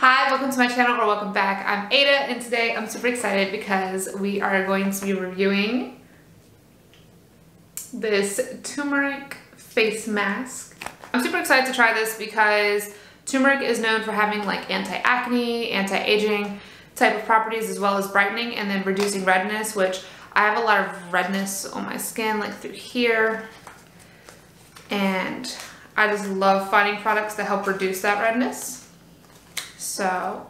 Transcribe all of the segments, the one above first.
Hi, welcome to my channel or welcome back. I'm Ada and today I'm super excited because we are going to be reviewing this turmeric face mask. I'm super excited to try this because turmeric is known for having like anti-acne, anti-aging type of properties as well as brightening and then reducing redness which I have a lot of redness on my skin like through here and I just love finding products that help reduce that redness. So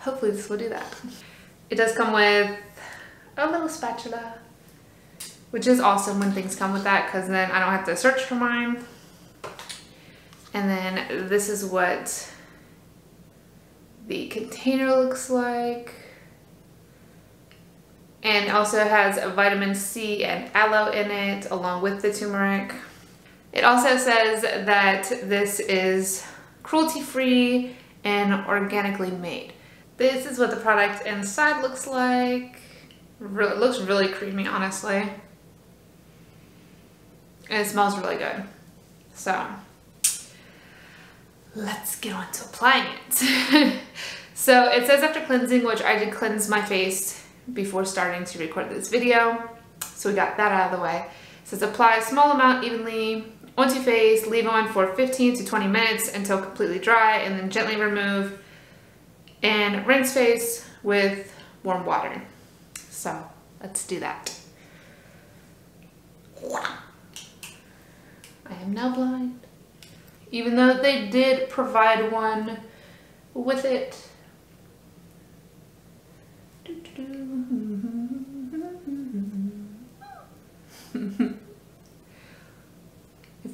hopefully this will do that. It does come with a little spatula, which is awesome when things come with that because then I don't have to search for mine. And then this is what the container looks like. And also has a vitamin C and aloe in it along with the turmeric. It also says that this is cruelty-free and organically made. This is what the product inside looks like. It looks really creamy, honestly. And it smells really good. So, let's get on to applying it. so, it says after cleansing, which I did cleanse my face before starting to record this video. So we got that out of the way. It says apply a small amount evenly once you face, leave on for 15 to 20 minutes until completely dry and then gently remove and rinse face with warm water. So let's do that. I am now blind. Even though they did provide one with it.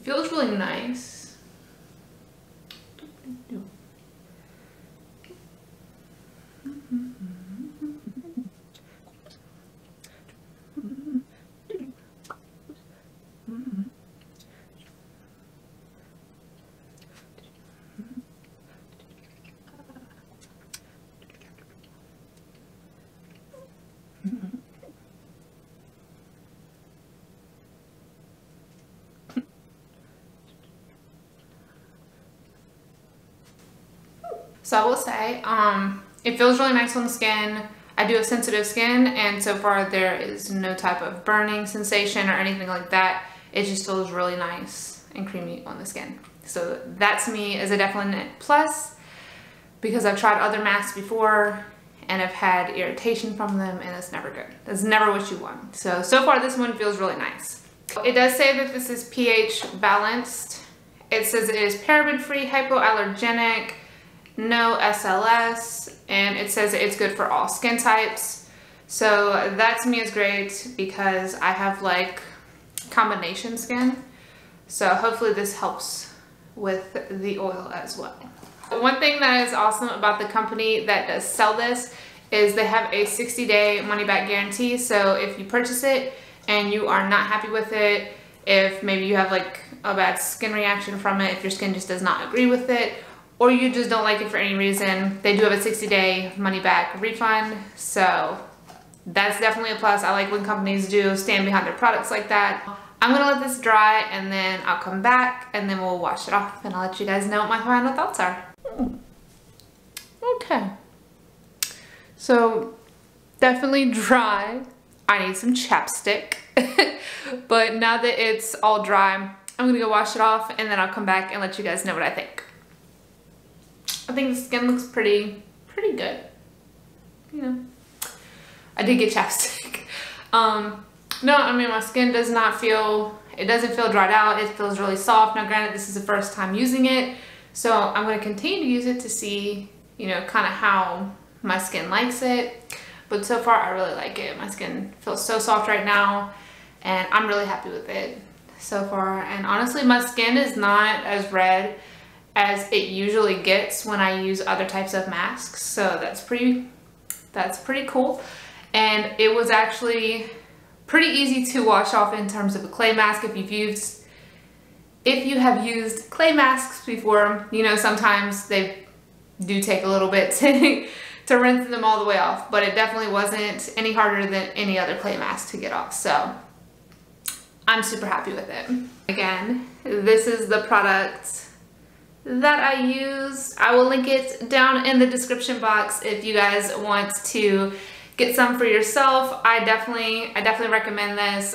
feels really nice. So I will say, um, it feels really nice on the skin. I do have sensitive skin and so far there is no type of burning sensation or anything like that. It just feels really nice and creamy on the skin. So that to me is a definite plus because I've tried other masks before and I've had irritation from them and it's never good. That's never what you want. So, so far this one feels really nice. It does say that this is pH balanced. It says it is paraben free, hypoallergenic, no SLS, and it says it's good for all skin types. So that to me is great because I have like combination skin. So hopefully this helps with the oil as well. One thing that is awesome about the company that does sell this is they have a 60 day money back guarantee. So if you purchase it and you are not happy with it, if maybe you have like a bad skin reaction from it, if your skin just does not agree with it, or you just don't like it for any reason, they do have a 60 day money back refund. So that's definitely a plus. I like when companies do stand behind their products like that. I'm gonna let this dry and then I'll come back and then we'll wash it off and I'll let you guys know what my final thoughts are. Okay. So definitely dry. I need some chapstick. but now that it's all dry, I'm gonna go wash it off and then I'll come back and let you guys know what I think. I think the skin looks pretty, pretty good. You know, I did get chapstick. Um, no, I mean, my skin does not feel, it doesn't feel dried out. It feels really soft. Now, granted, this is the first time using it. So I'm going to continue to use it to see, you know, kind of how my skin likes it. But so far, I really like it. My skin feels so soft right now. And I'm really happy with it so far. And honestly, my skin is not as red as it usually gets when I use other types of masks. So that's pretty, that's pretty cool. And it was actually pretty easy to wash off in terms of a clay mask if you've used, if you have used clay masks before, you know, sometimes they do take a little bit to, to rinse them all the way off, but it definitely wasn't any harder than any other clay mask to get off. So I'm super happy with it. Again, this is the product that I use. I will link it down in the description box if you guys want to get some for yourself. I definitely, I definitely recommend this.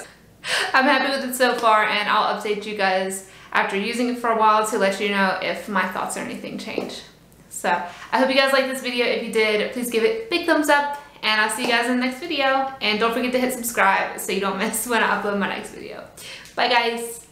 I'm happy with it so far and I'll update you guys after using it for a while to let you know if my thoughts or anything change. So I hope you guys liked this video. If you did, please give it big thumbs up and I'll see you guys in the next video. And don't forget to hit subscribe so you don't miss when I upload my next video. Bye guys.